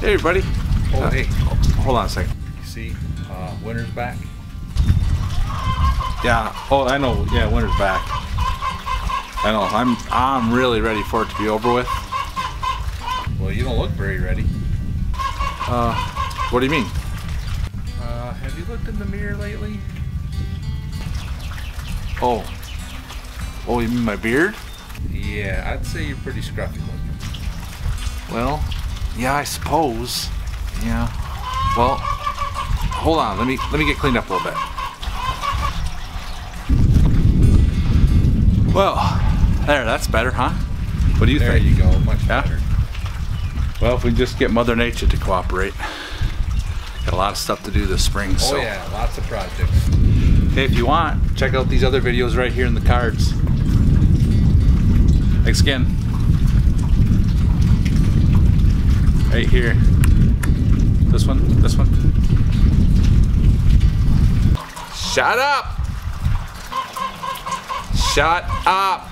Hey, everybody. Oh, Uh, hey, Hold on a second. you see, uh, winter's back. Yeah. Oh, I know. Yeah, winter's back. I know. I'm I'm really ready for it to be over with. Well, you don't look very ready. Uh, what do you mean? Uh, have you looked in the mirror lately? Oh. Oh, you mean my beard? Yeah, I'd say you're pretty scruffy looking. Well, yeah, I suppose. Yeah. Well, hold on. Let me let me get cleaned up a little bit. Well, there. That's better, huh? What do you There think? There you go, much Yeah? better. Well, if we just get Mother Nature to cooperate. Got a lot of stuff to do this spring. Oh so. yeah, lots of projects. Hey, if you want, check out these other videos right here in the cards. Thanks again. Right here. This one, this one. Shut up! Shut up!